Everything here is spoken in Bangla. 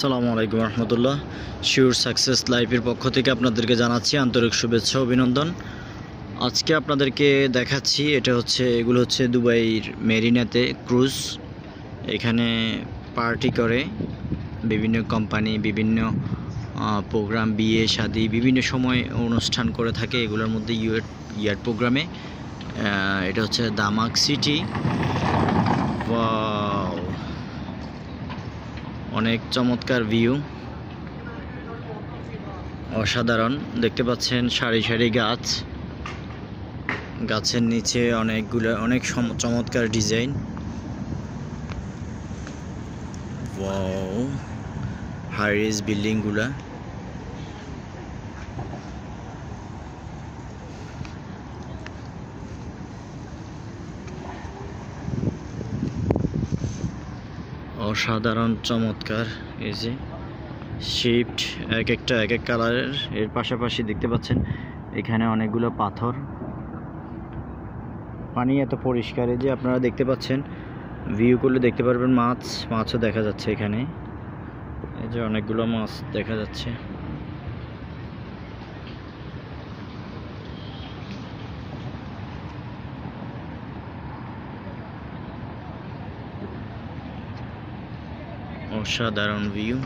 সালামু আলাইকুম রহমতুল্লাহ। শিওর সাকসেস লাইফের পক্ষ থেকে আপনাদেরকে জানাচ্ছি আন্তরিক শুভেচ্ছা, অভিনন্দন। আজকে আপনাদেরকে দেখাচ্ছি, এটা হচ্ছে, এগুলো হচ্ছে দুবাইয়ের মেরিনাতে ক্রুজ। এখানে পার্টি করে বিভিন্ন কোম্পানি, বিভিন্ন প্রোগ্রাম, বিয়ে, শাদি, বিভিন্ন সময় অনুষ্ঠান করে থাকে এগুলোর মধ্যে ইউয়ার ইয়ার প্রোগ্রামে। এটা হচ্ছে দামাক সিটি। অনেক চমৎকার ভিউ অসাধারণ। দেখতে পাচ্ছেন সারি সারি গাছ। গাছের নিচে অনেকগুলো, অনেক চমৎকার ডিজাইন হাইরেজ বিল্ডিংগুলা অসাধারণ, চমৎকার। এই যে শিফট এক একটা, এক এক কালারের এর। পাশাপাশি দেখতে পাচ্ছেন, এখানে অনেকগুলো পাথর। পানি এত পরিষ্কার যে আপনারা দেখতে পাচ্ছেন ভিউ করলে দেখতে পারবেন মাছ। মাছও দেখা যাচ্ছে এখানে। এই যে অনেকগুলো মাছ দেখা যাচ্ছে। অসাধারণ ভিউ